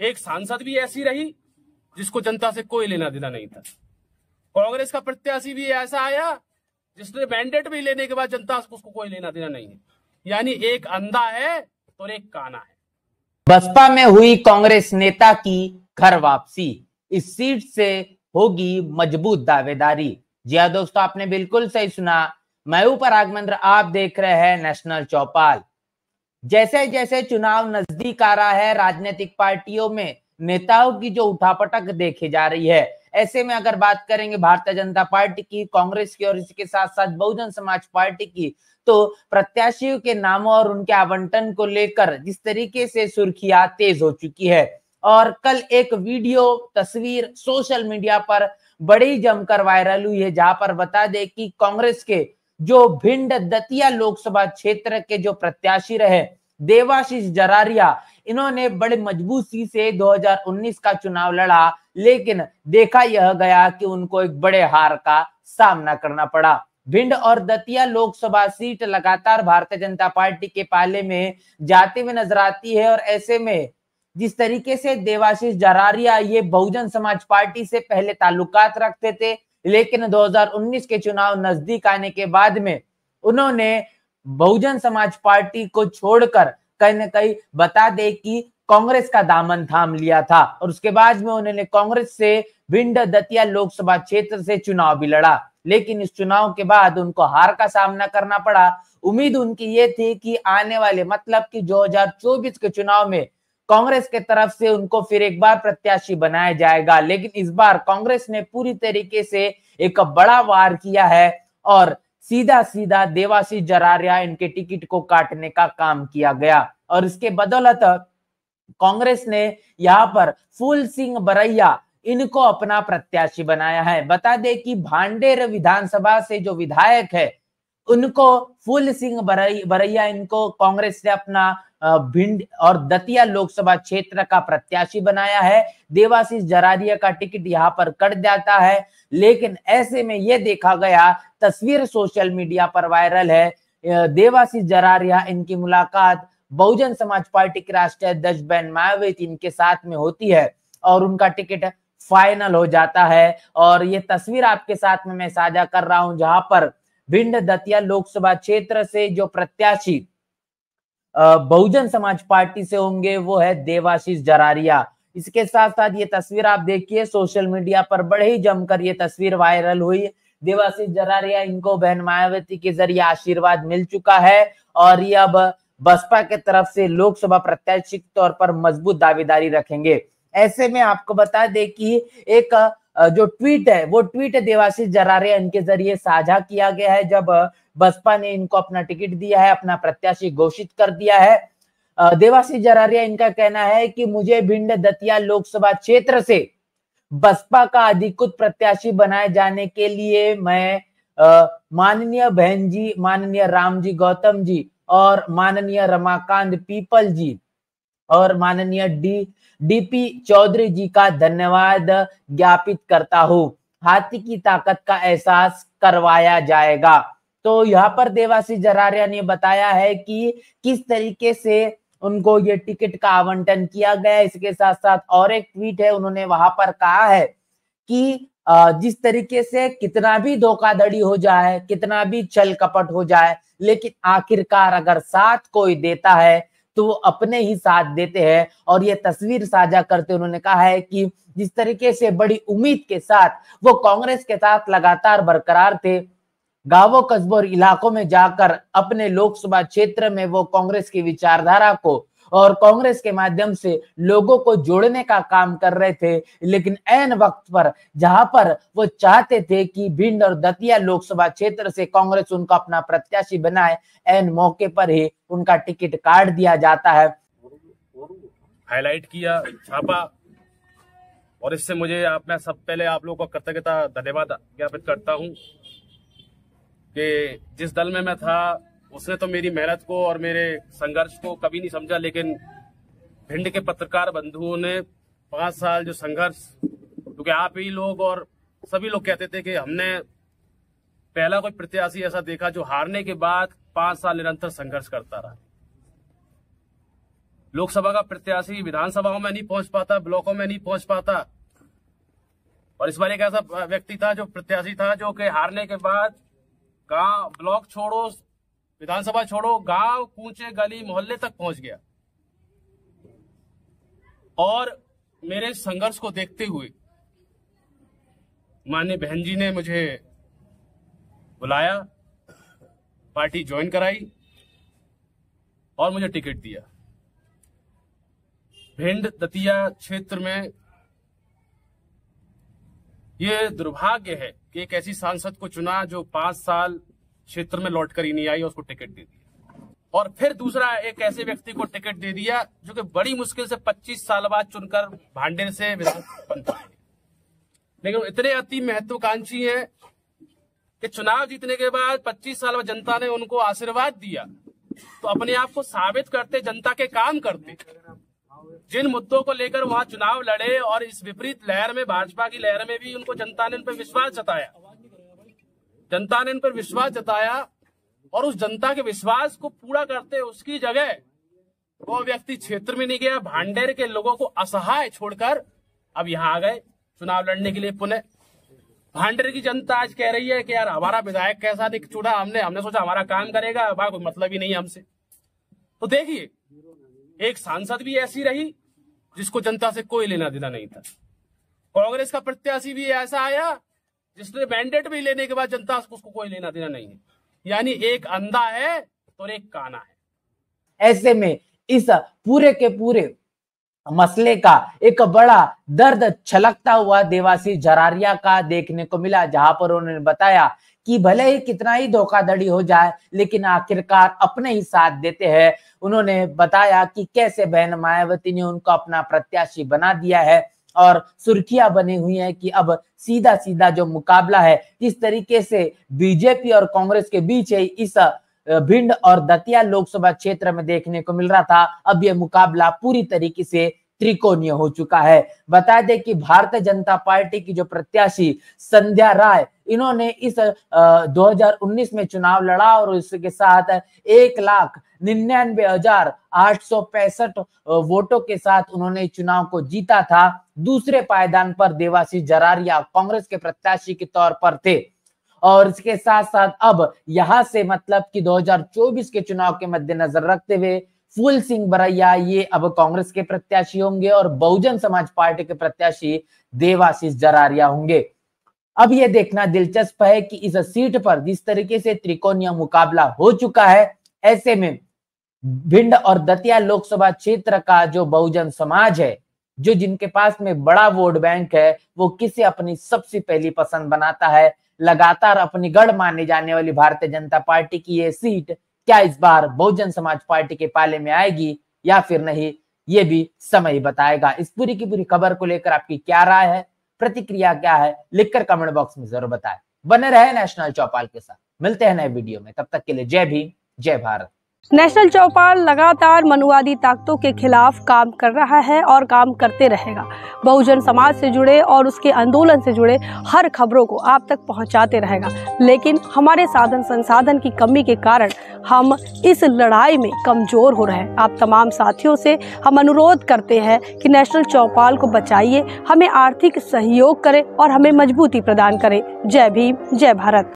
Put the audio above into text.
एक सांसद भी ऐसी रही जिसको जनता से कोई लेना देना नहीं था। कांग्रेस का प्रत्याशी भी ऐसा आया जिसने मैंडेट भी लेने के बाद जनता से उसको कोई लेना देना नहीं है। यानी एक अंधा है और एक काना है। बसपा में हुई कांग्रेस नेता की घर वापसी। इस सीट से होगी मज़बूत दावेदारी। जी हाँ दोस्तों, आपने बिल्कुल सही सुना। मैं ऊपर परागमंत्र आप देख रहे हैं नेशनल चौपाल। जैसे जैसे चुनाव नज़दीक आ रहा है, राजनीतिक पार्टियों में नेताओं की जो उठापटक देखी जा रही है, ऐसे में अगर बात करेंगे भारतीय जनता पार्टी की, कांग्रेस की और इसके साथ साथ बहुजन समाज पार्टी की तो प्रत्याशियों के नामों और उनके आवंटन को लेकर जिस तरीके से सुर्खियाँ तेज हो चुकी है, और कल एक वीडियो तस्वीर सोशल मीडिया पर बड़ी जमकर वायरल हुई है, जहाँ पर बता दे कि कांग्रेस के जो भिंड दतिया लोकसभा क्षेत्र के जो प्रत्याशी रहे, देवाशीष जरारिया, इन्होंने बड़े मजबूती से 2019 का चुनाव लड़ा, लेकिन देखा यह गया कि उनको एक बड़े हार का सामना करना पड़ा। भिंड और दतिया लोकसभा सीट लगातार भारतीय जनता पार्टी के पाले में जाते हुए नज़र आती है और ऐसे में जिस तरीके से देवाशीष जरारिया ये बहुजन समाज पार्टी से पहले ताल्लुकात रखते थे लेकिन 2019 के चुनाव नज़दीक आने के बाद में उन्होंने बहुजन समाज पार्टी को छोड़कर कहीं ना कहीं बता दे कि कांग्रेस का दामन थाम लिया था। और उसके बाद में उन्होंने कांग्रेस से भिंड दतिया लोकसभा क्षेत्र से चुनाव भी लड़ा। लेकिन इस चुनाव के बाद उनको हार का सामना करना पड़ा। उम्मीद उनकी ये थी कि आने वाले मतलब कि 2024 के चुनाव में कांग्रेस के तरफ़ से उनको फिर एक बार प्रत्याशी बनाया जाएगा। लेकिन इस बार कांग्रेस ने पूरी तरीके से एक बड़ा वार किया है और सीधा सीधा देवासी जरारिया इनके टिकट को काटने का काम किया गया। और इसके बदौलत कांग्रेस ने यहाँ पर फूल सिंह बरैया इनको अपना प्रत्याशी बनाया है। बता दे कि भांडेर विधानसभा से जो विधायक है, उनको फूल सिंह बरैया इनको कांग्रेस ने अपना भिंड और दतिया लोकसभा क्षेत्र का प्रत्याशी बनाया है। देवाशीष जरारिया का टिकट यहाँ पर कट जाता है। लेकिन ऐसे में यह देखा गया, तस्वीर सोशल मीडिया पर वायरल है। देवाशीष जरारिया, इनकी मुलाकात बहुजन समाज पार्टी के राष्ट्रीय अध्यक्ष बैन मायावती, इनके साथ में होती है और उनका टिकट फाइनल हो जाता है। और ये तस्वीर आपके साथ में मैं साझा कर रहा हूँ, जहाँ पर भिंड दतिया लोकसभा क्षेत्र से जो प्रत्याशी बहुजन समाज पार्टी से होंगे, वो है देवाशीष जरारिया। इसके साथ साथ ये तस्वीर आप देखिए, सोशल मीडिया पर बड़े ही जमकर ये तस्वीर वायरल हुई। देवाशीष जरारिया इनको बहन मायावती के ज़रिए आशीर्वाद मिल चुका है और ये अब बसपा के तरफ़ से लोकसभा प्रत्याशी तौर पर मज़बूत दावेदारी रखेंगे। ऐसे में आपको बता दे कि एक जो ट्वीट है, वो ट्वीट देवाशीष जरारिया इनके ज़रिए साझा किया गया है। जब बसपा ने इनको अपना टिकट दिया है, अपना प्रत्याशी घोषित कर दिया है। देवाशीष जरारिया इनका कहना है कि मुझे भिंड दतिया लोकसभा क्षेत्र से बसपा का अधिकृत प्रत्याशी बनाए जाने के लिए मैं माननीय बहन जी माननीय राम जी गौतम जी और माननीय रमाकांत पीपल जी और माननीय डी डीपी चौधरी जी का धन्यवाद ज्ञापित करता हूँ। हाथी की ताकत का एहसास करवाया जाएगा। तो यहाँ पर देवासी जरारिया ने बताया है कि किस तरीके से उनको ये टिकट का आवंटन किया गया। इसके साथ साथ और एक ट्वीट है, उन्होंने वहाँ पर कहा है कि जिस तरीके से कितना भी धोखाधड़ी हो जाए, कितना भी छल कपट हो जाए, लेकिन आखिरकार अगर साथ कोई देता है तो वो अपने ही साथ देते हैं और ये तस्वीर साझा करते उन्होंने कहा है कि जिस तरीके से बड़ी उम्मीद के साथ वो कांग्रेस के साथ लगातार बरकरार थे, गाँवों, कस्बों और इलाकों में जाकर अपने लोकसभा क्षेत्र में वो कांग्रेस की विचारधारा को और कांग्रेस के माध्यम से लोगों को जोड़ने का काम कर रहे थे। लेकिन एन वक्त पर, जहाँ पर वो चाहते थे कि भिंड और दतिया लोकसभा क्षेत्र से कांग्रेस उनका अपना प्रत्याशी बनाए एन मौके पर ही उनका टिकट काट दिया जाता है। हाईलाइट किया, छापा, और इससे मुझे आप, मैं सब पहले आप लोगों को कृतज्ञता, धन्यवाद ज्ञापित करता हूँ कि जिस दल में मैं था उसने तो मेरी मेहनत को और मेरे संघर्ष को कभी नहीं समझा, लेकिन भिंड के पत्रकार बंधुओं ने पाँच साल जो संघर्ष, क्योंकि आप ही लोग और सभी लोग कहते थे कि हमने पहला कोई प्रत्याशी ऐसा देखा जो हारने के बाद पाँच साल निरंतर संघर्ष करता रहा। लोकसभा का प्रत्याशी विधानसभाओं में नहीं पहुँच पाता, ब्लॉकों में नहीं पहुँच पाता। और इस बार एक ऐसा व्यक्ति था जो प्रत्याशी था, जो कि हारने के बाद गाँव ब्लॉक छोड़ो विधानसभा छोड़ो, गाँव, कूचे, गली, मोहल्ले तक पहुँच गया। और मेरे संघर्ष को देखते हुए मान्य बहन जी ने मुझे बुलाया, पार्टी ज्वाइन कराई और मुझे टिकट दिया। भिंड दतिया क्षेत्र में ये दुर्भाग्य है कि एक ऐसी सांसद को चुना जो पाँच साल क्षेत्र में लौट कर ही नहीं आई, उसको टिकट दे दिया। और फिर दूसरा, एक ऐसे व्यक्ति को टिकट दे दिया, जो कि बड़ी मुश्किल से 25 साल बाद चुनकर भांडेर से लेकिन इतने अति महत्वाकांक्षी हैं कि चुनाव जीतने के बाद 25 साल बाद जनता ने उनको आशीर्वाद दिया। तो अपने आप को साबित करते, जनता के काम करते। जिन मुद्दों को लेकर वहाँ चुनाव लड़े और इस विपरीत लहर में, भाजपा की लहर में भी उनको जनता ने उन पर विश्वास जताया जनता ने उन पर विश्वास जताया और उस जनता के विश्वास को पूरा करते उसकी जगह वो व्यक्ति क्षेत्र में नहीं गया, भांडेर के लोगों को असहाय छोड़कर अब यहाँ आ गए चुनाव लड़ने के लिए पुनः। भांडेर की जनता आज कह रही है कि यार हमारा विधायक कैसा नहीं चुना हमने हमने सोचा हमारा काम करेगा वहाँ कोई मतलब ही नहीं हमसे। तो देखिए, एक सांसद भी ऐसी रही जिसको जनता से कोई लेना देना नहीं था। कांग्रेस का प्रत्याशी भी ऐसा आया जिसने मैंडेट भी लेने के बाद जनता उसको कोई लेना देना नहीं है। यानी एक अंधा है और एक काना है। ऐसे में इस पूरे के पूरे मसले का एक बड़ा दर्द छलकता हुआ देवासी जरारिया का देखने को मिला, जहाँ पर उन्होंने बताया कि भले ही कितना ही धोखाधड़ी हो जाए, लेकिन आखिरकार अपने ही साथ देते हैं। उन्होंने बताया कि कैसे बहन मायावती ने उनको अपना प्रत्याशी बना दिया है। और सुर्खियाँ बनी हुई है कि अब सीधा सीधा जो मुकाबला है, किस तरीके से बीजेपी और कांग्रेस के बीच है, इस भिंड और दतिया लोकसभा क्षेत्र में देखने को मिल रहा था। अब यह मुकाबला पूरी तरीके से त्रिकोणीय हो चुका है। बता दें कि भारतीय जनता पार्टी की जो प्रत्याशी संध्या राय इन्होंने इस आ, 2019 में चुनाव लड़ा और इसके साथ एक लाख निन्यानवे हज़ार आठ सौ पैंसठ वोटों के साथ उन्होंने चुनाव को जीता था। दूसरे पायदान पर देवासी जरारिया कांग्रेस के प्रत्याशी के तौर पर थे। और इसके साथ साथ अब यहाँ से मतलब कि 2024 के चुनाव के मद्देनजर रखते हुए फूल सिंह बरैया, ये अब कांग्रेस के प्रत्याशी होंगे और बहुजन समाज पार्टी के प्रत्याशी देवाशीष जरारिया होंगे। अब यह देखना दिलचस्प है कि इस सीट पर जिस तरीके से त्रिकोणीय मुकाबला हो चुका है, ऐसे में भिंड और दतिया लोकसभा क्षेत्र का जो बहुजन समाज है, जो जिनके पास में बड़ा वोट बैंक है, वो किसे अपनी सबसे पहली पसंद बनाता है? लगातार अपनी गढ़ माने जाने वाली भारतीय जनता पार्टी की ये सीट क्या इस बार बहुजन समाज पार्टी के पाले में आएगी या फिर नहीं, ये भी समय बताएगा। इस पूरी की पूरी खबर को लेकर आपकी क्या राय है, प्रतिक्रिया क्या है, लिखकर कमेंट बॉक्स में ज़रूर बताएँ। बने रहे नेशनल चौपाल के साथ। मिलते हैं नए वीडियो में। तब तक के लिए जय भीम, जय भारत। नेशनल चौपाल लगातार मनुवादी ताकतों के खिलाफ काम कर रहा है और काम करते रहेगा। बहुजन समाज से जुड़े और उसके आंदोलन से जुड़े हर खबरों को आप तक पहुंचाते रहेगा। लेकिन हमारे साधन संसाधन की कमी के कारण हम इस लड़ाई में कमज़ोर हो रहे हैं। आप तमाम साथियों से हम अनुरोध करते हैं कि नेशनल चौपाल को बचाइए, हमें आर्थिक सहयोग करें और हमें मजबूती प्रदान करें। जय भीम, जय भारत।